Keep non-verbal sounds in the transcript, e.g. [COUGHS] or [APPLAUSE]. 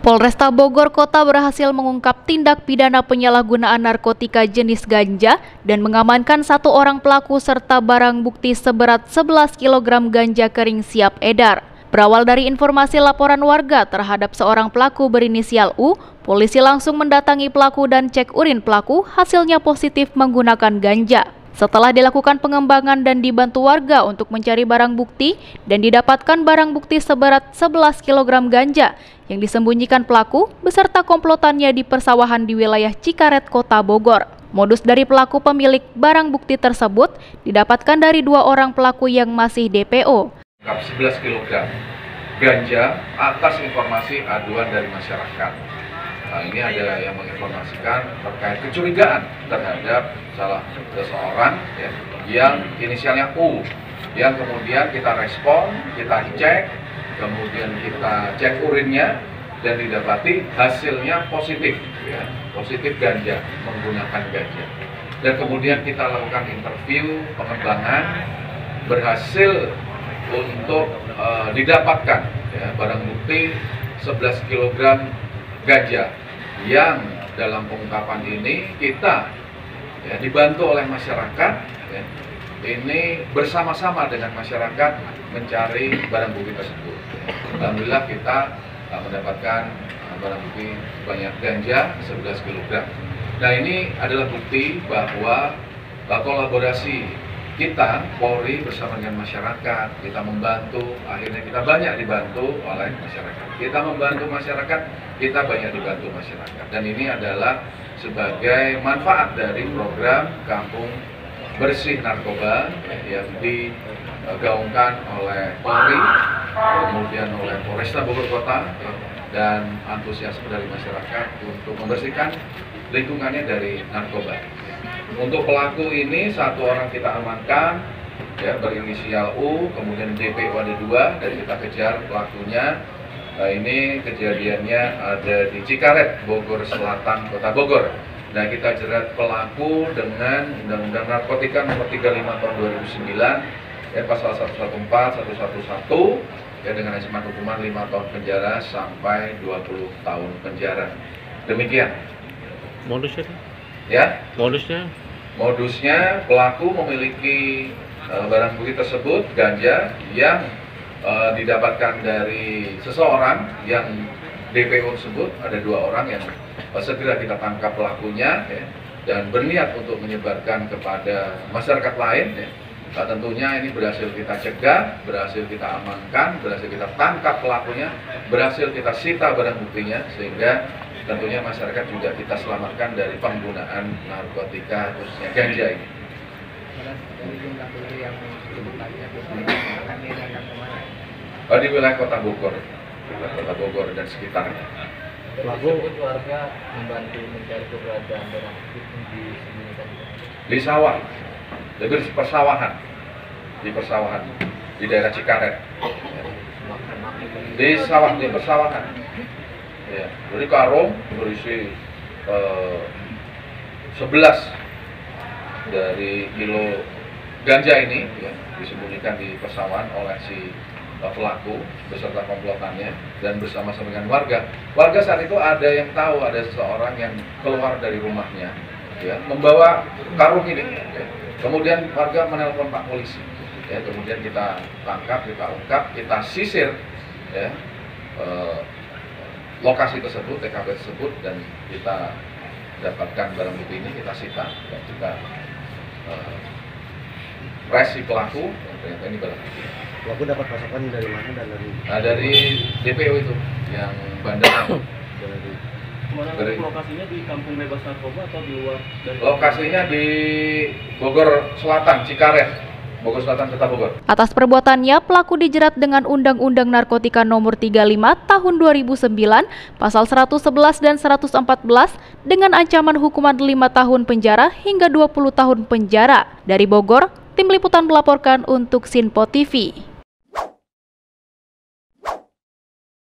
Polresta Bogor Kota berhasil mengungkap tindak pidana penyalahgunaan narkotika jenis ganja dan mengamankan satu orang pelaku serta barang bukti seberat 11 kg ganja kering siap edar. Berawal dari informasi laporan warga terhadap seorang pelaku berinisial U, polisi langsung mendatangi pelaku dan cek urin pelaku, hasilnya positif menggunakan ganja. Setelah dilakukan pengembangan dan dibantu warga untuk mencari barang bukti dan didapatkan barang bukti seberat 11 kg ganja yang disembunyikan pelaku beserta komplotannya di persawahan di wilayah Cikaret, Kota Bogor. Modus dari pelaku pemilik barang bukti tersebut didapatkan dari dua orang pelaku yang masih DPO. 11 kg ganja atas informasi aduan dari masyarakat. Nah, ini ada yang menginformasikan terkait kecurigaan terhadap salah seseorang ya, yang inisialnya U, yang kemudian kita respon, kita cek, kemudian kita cek urinnya dan didapati hasilnya positif, ya, positif ganja menggunakan ganja. Dan kemudian kita lakukan interview, pengembangan, berhasil untuk uh, didapatkan ya, barang bukti 11 kg ganja yang dalam pengungkapan ini kita ya, dibantu oleh masyarakat ya, ini bersama-sama dengan masyarakat mencari barang bukti tersebut. Alhamdulillah kita uh, mendapatkan uh, barang bukti banyak ganja 11 kg. Nah ini adalah bukti bahwa kolaborasi kita Polri bersama dengan masyarakat kita membantu akhirnya kita banyak dibantu oleh masyarakat. Kita membantu masyarakat kita banyak dibantu masyarakat. Dan ini adalah sebagai manfaat dari program kampung bersih narkoba yang digaungkan oleh Polri kemudian oleh Polresta Bogor Kota dan antusiasme dari masyarakat untuk membersihkan lingkungannya dari narkoba untuk pelaku ini satu orang kita amankan ya berinisial U, kemudian DPO ada dua dan kita kejar pelakunya. Nah, ini kejadiannya ada di Cikaret, Bogor Selatan, Kota Bogor. Nah, kita jerat pelaku dengan Undang-Undang Narkotika Nomor 35 Tahun 2009 ya pasal 114 111 ya dengan ancaman hukuman 5 tahun penjara sampai 20 tahun penjara. Demikian. Modusnya? Ya. Modusnya? Modusnya pelaku memiliki uh, barang bukti tersebut ganja yang uh, didapatkan dari seseorang yang DPO tersebut ada dua orang yang uh, segera kita tangkap pelakunya ya, dan berniat untuk menyebarkan kepada masyarakat lain. Ya. Nah, tentunya ini berhasil kita cegah, berhasil kita amankan, berhasil kita tangkap pelakunya, berhasil kita sita barang buktinya sehingga tentunya masyarakat juga kita selamatkan dari penggunaan narkotika khususnya ganja ini. Oh, di wilayah Kota Bogor, wilayah Kota Bogor dan sekitarnya. Pelaku warga membantu mencari keberadaan barang di di sawah, lebih di persawahan, di persawahan, di daerah Cikaret, di sawah di persawahan ya jadi karung berisi eh, 11 dari kilo ganja ini ya, disembunyikan di pesawan oleh si eh, pelaku beserta komplotannya dan bersama-sama dengan warga. Warga saat itu ada yang tahu ada seseorang yang keluar dari rumahnya, ya, membawa karung ini. Ya. Kemudian warga menelpon Pak Polisi, ya, kemudian kita tangkap, kita ungkap, kita sisir, ya, eh, lokasi tersebut, TKP tersebut dan kita dapatkan barang bukti ini kita sita dan kita uh, resi pelaku dan ternyata ini barang bukti. Pelaku dapat pasokan dari mana dan dari? Nah dari DPO itu yang bandar. [COUGHS] dari Mana dari, lokasinya di Kampung Bebas Narkoba atau di luar dari Lokasinya di Bogor Selatan, Cikaret. Bogor Selatan, Kota Bogor. Atas perbuatannya, pelaku dijerat dengan Undang-Undang Narkotika Nomor 35 Tahun 2009, Pasal 111 dan 114 dengan ancaman hukuman 5 tahun penjara hingga 20 tahun penjara. Dari Bogor, tim liputan melaporkan untuk Sinpo TV.